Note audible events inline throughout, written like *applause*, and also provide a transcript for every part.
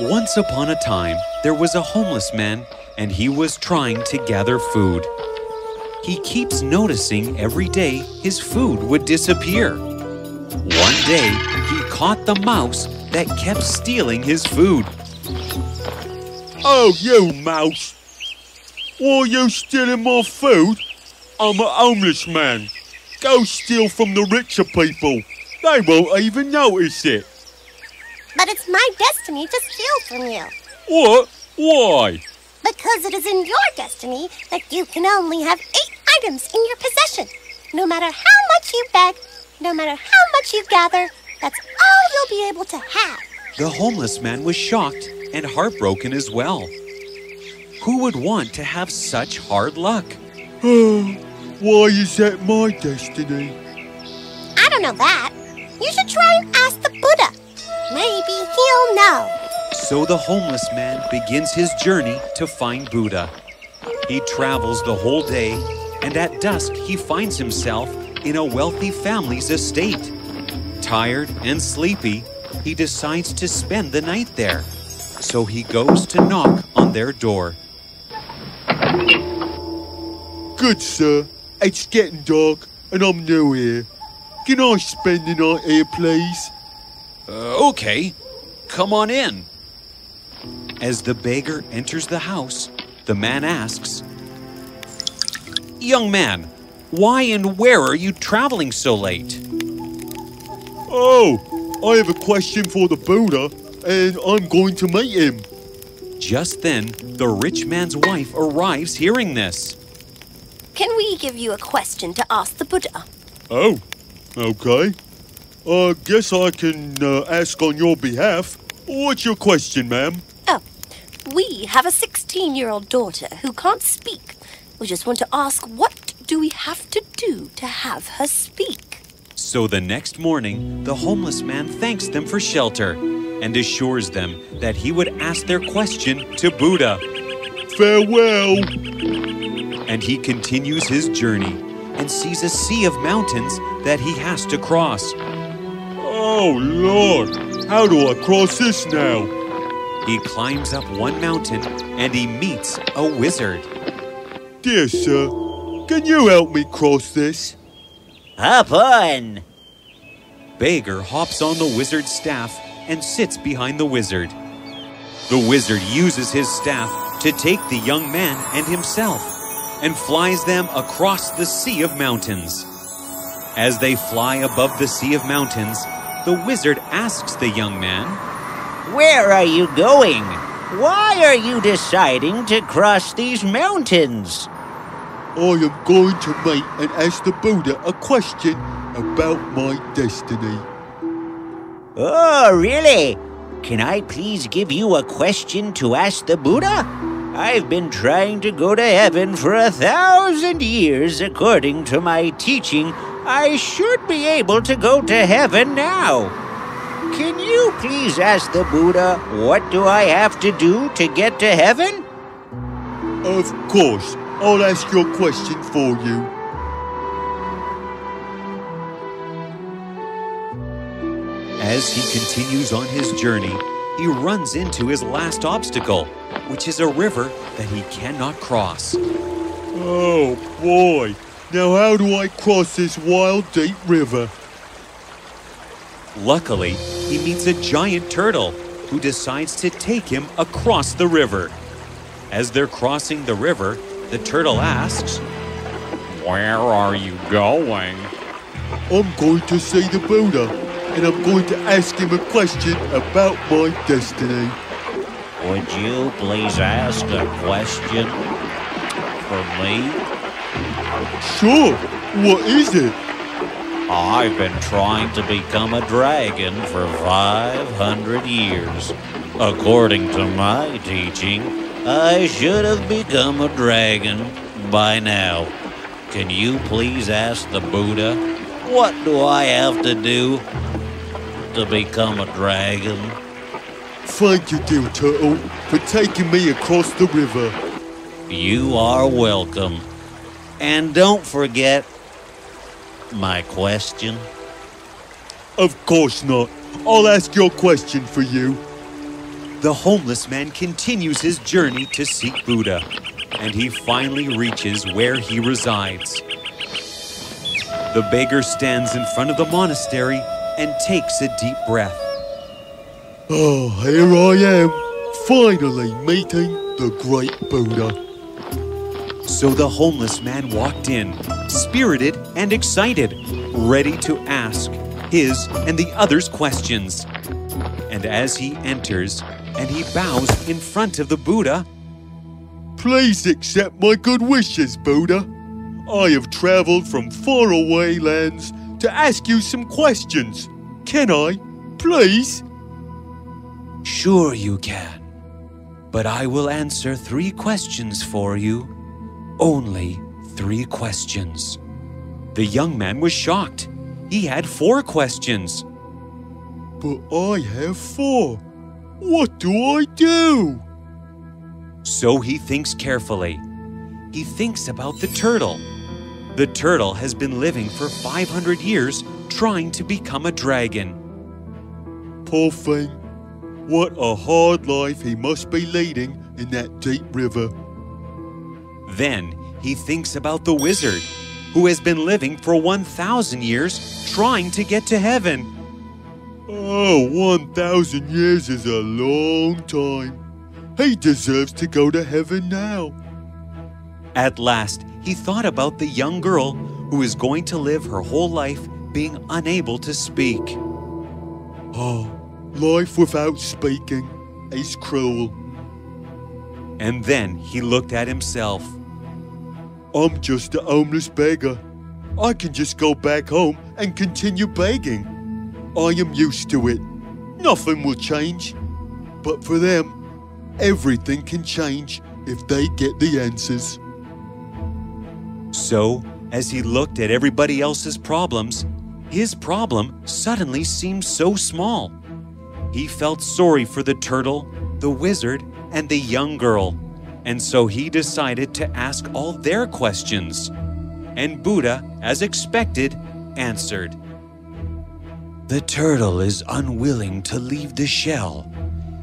Once upon a time, there was a homeless man and he was trying to gather food. He keeps noticing every day his food would disappear. One day, he caught the mouse that kept stealing his food. Oh, you mouse! Why are you stealing my food? I'm a homeless man. Go steal from the richer people. They won't even notice it. But it's my destiny to steal from you. What? Why? Because it is in your destiny that you can only have eight items in your possession. No matter how much you beg, no matter how much you gather, that's all you'll be able to have. The homeless man was shocked and heartbroken as well. Who would want to have such hard luck? *gasps* Why is that my destiny? I don't know that. You should try and ask the Buddha. Maybe he'll know. So the homeless man begins his journey to find Buddha. He travels the whole day, and at dusk he finds himself in a wealthy family's estate. Tired and sleepy, he decides to spend the night there. So he goes to knock on their door. Good, sir. It's getting dark and I'm new here. Can I spend the night here, please? Uh, okay, come on in. As the beggar enters the house, the man asks, Young man, why and where are you traveling so late? Oh, I have a question for the Buddha and I'm going to meet him. Just then, the rich man's wife arrives hearing this. Can we give you a question to ask the Buddha? Oh, okay. I guess I can uh, ask on your behalf. What's your question, ma'am? Oh, we have a 16 year old daughter who can't speak. We just want to ask what do we have to do to have her speak? So the next morning, the homeless man thanks them for shelter and assures them that he would ask their question to Buddha. Farewell. And he continues his journey and sees a sea of mountains that he has to cross. Oh, Lord. How do I cross this now? He climbs up one mountain and he meets a wizard. Dear sir, can you help me cross this? Hop on! Beggar hops on the wizard's staff and sits behind the wizard. The wizard uses his staff to take the young man and himself and flies them across the sea of mountains. As they fly above the sea of mountains, the wizard asks the young man, Where are you going? Why are you deciding to cross these mountains? I am going to meet and ask the Buddha a question about my destiny. Oh, really? Can I please give you a question to ask the Buddha? I've been trying to go to heaven for a thousand years. According to my teaching, I should be able to go to heaven now. Can you please ask the Buddha what do I have to do to get to heaven? Of course, I'll ask your question for you. As he continues on his journey, he runs into his last obstacle, which is a river that he cannot cross. Oh boy, now how do I cross this wild, deep river? Luckily, he meets a giant turtle who decides to take him across the river. As they're crossing the river, the turtle asks, Where are you going? I'm going to see the Buddha, and I'm going to ask him a question about my destiny. Would you please ask a question for me? Sure, what is it? I've been trying to become a dragon for 500 years. According to my teaching, I should have become a dragon by now. Can you please ask the Buddha, what do I have to do to become a dragon? Thank you, dear turtle, for taking me across the river. You are welcome. And don't forget my question. Of course not. I'll ask your question for you. The homeless man continues his journey to seek Buddha, and he finally reaches where he resides. The beggar stands in front of the monastery and takes a deep breath. Oh, here I am, finally meeting the great Buddha. So the homeless man walked in, spirited and excited, ready to ask his and the others' questions. And as he enters and he bows in front of the Buddha, Please accept my good wishes, Buddha. I have traveled from faraway lands to ask you some questions. Can I? Please? Sure you can. But I will answer three questions for you. Only three questions. The young man was shocked. He had four questions. But I have four. What do I do? So he thinks carefully. He thinks about the turtle. The turtle has been living for 500 years trying to become a dragon. Poor thing. What a hard life he must be leading in that deep river. Then he thinks about the wizard, who has been living for 1,000 years trying to get to heaven. Oh, 1,000 years is a long time. He deserves to go to heaven now. At last, he thought about the young girl who is going to live her whole life being unable to speak. Oh, life without speaking is cruel. And then he looked at himself. I'm just a homeless beggar. I can just go back home and continue begging. I am used to it. Nothing will change. But for them, everything can change if they get the answers. So, as he looked at everybody else's problems, his problem suddenly seemed so small. He felt sorry for the turtle, the wizard, and the young girl, and so he decided to ask all their questions. And Buddha, as expected, answered. The turtle is unwilling to leave the shell.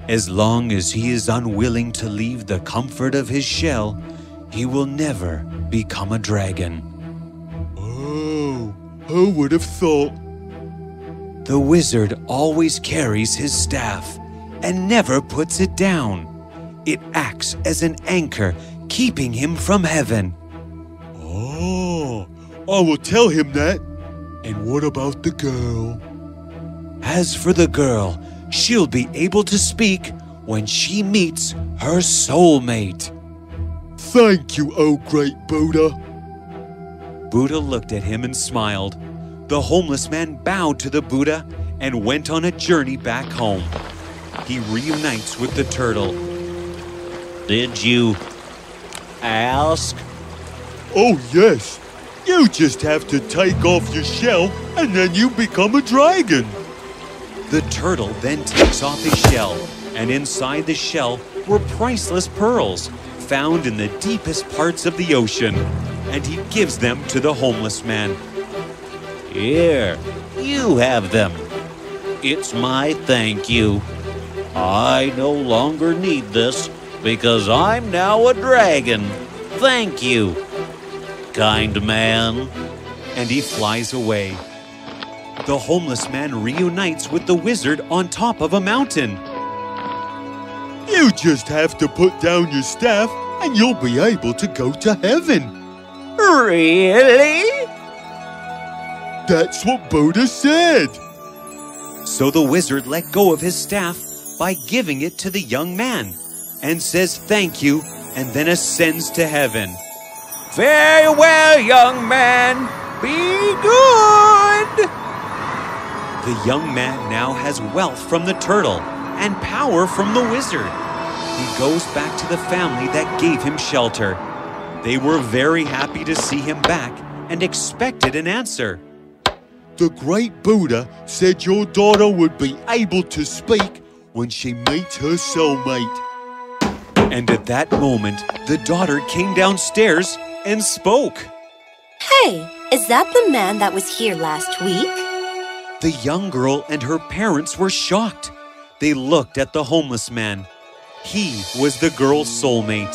As long as he is unwilling to leave the comfort of his shell, he will never become a dragon. Oh, who would have thought? The wizard always carries his staff and never puts it down. It acts as an anchor, keeping him from heaven. Oh, I will tell him that. And what about the girl? As for the girl, she'll be able to speak when she meets her soulmate. Thank you, oh great Buddha. Buddha looked at him and smiled. The homeless man bowed to the Buddha and went on a journey back home. He reunites with the turtle. Did you ask? Oh, yes. You just have to take off your shell and then you become a dragon. The turtle then takes off his shell, and inside the shell were priceless pearls found in the deepest parts of the ocean, and he gives them to the homeless man. Here, you have them. It's my thank you. I no longer need this because I'm now a dragon. Thank you, kind man. And he flies away. The homeless man reunites with the wizard on top of a mountain. You just have to put down your staff and you'll be able to go to heaven. Really? That's what Buddha said. So the wizard let go of his staff by giving it to the young man and says thank you and then ascends to heaven. Farewell, young man. Be good. The young man now has wealth from the turtle and power from the wizard. He goes back to the family that gave him shelter. They were very happy to see him back and expected an answer. The great Buddha said your daughter would be able to speak when she meets her soulmate. And at that moment, the daughter came downstairs and spoke. Hey, is that the man that was here last week? The young girl and her parents were shocked. They looked at the homeless man He was the girl's soulmate.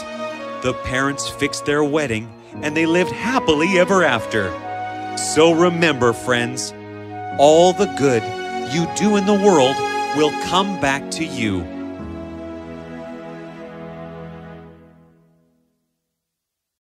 The parents fixed their wedding and they lived happily ever after. So remember, friends, all the good you do in the world will come back to you.